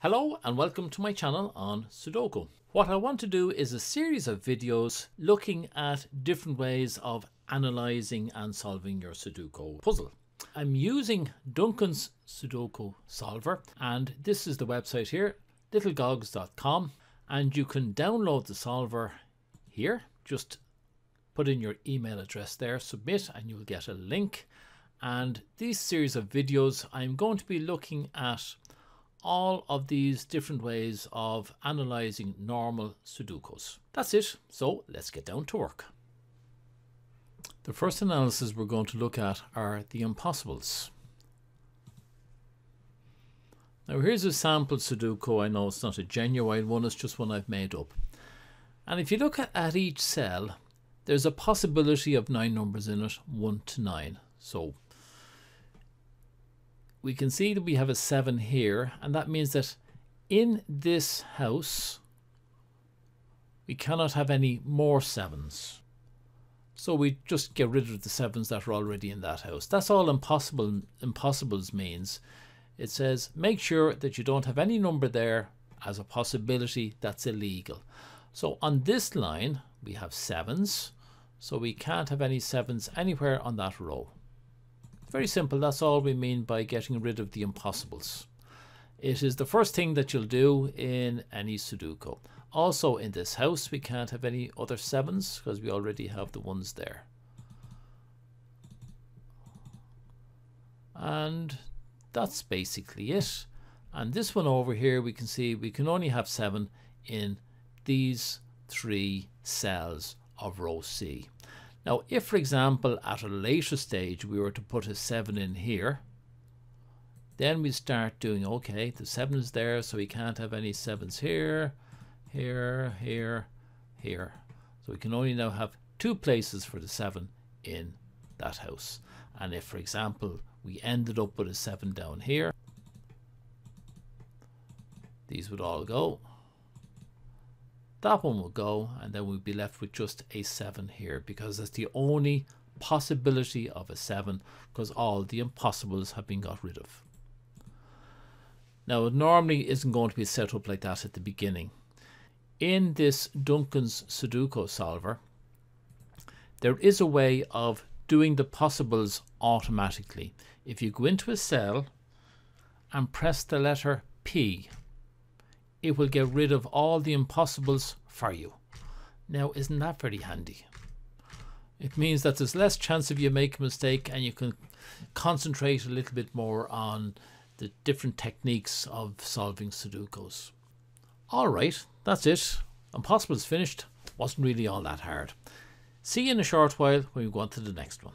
Hello and welcome to my channel on Sudoku. What I want to do is a series of videos looking at different ways of analysing and solving your Sudoku puzzle. I'm using Duncan's Sudoku solver and this is the website here littlecogs.com and you can download the solver here just put in your email address there submit and you'll get a link and these series of videos I'm going to be looking at all of these different ways of analysing normal Sudokus. That's it, so let's get down to work. The first analysis we're going to look at are the impossibles. Now here's a sample Sudoku, I know it's not a genuine one, it's just one I've made up. And if you look at, at each cell, there's a possibility of nine numbers in it, 1 to 9. So we can see that we have a 7 here and that means that in this house we cannot have any more 7s. So we just get rid of the 7s that are already in that house. That's all impossible impossibles means. It says make sure that you don't have any number there as a possibility that's illegal. So on this line we have 7s so we can't have any 7s anywhere on that row. Very simple, that's all we mean by getting rid of the impossibles. It is the first thing that you'll do in any Sudoku. Also in this house we can't have any other sevens because we already have the ones there. And that's basically it. And this one over here we can see we can only have seven in these three cells of row C. Now, if, for example, at a later stage we were to put a 7 in here, then we start doing, okay, the 7 is there, so we can't have any 7s here, here, here, here. So we can only now have two places for the 7 in that house. And if, for example, we ended up with a 7 down here, these would all go that one will go and then we'll be left with just a 7 here because that's the only possibility of a 7 because all the impossibles have been got rid of. Now it normally isn't going to be set up like that at the beginning. In this Duncan's Sudoku solver there is a way of doing the possibles automatically. If you go into a cell and press the letter P it will get rid of all the impossibles for you. Now, isn't that very handy? It means that there's less chance of you make a mistake and you can concentrate a little bit more on the different techniques of solving Sudokus. All right, that's it. Impossible's finished. Wasn't really all that hard. See you in a short while when we go on to the next one.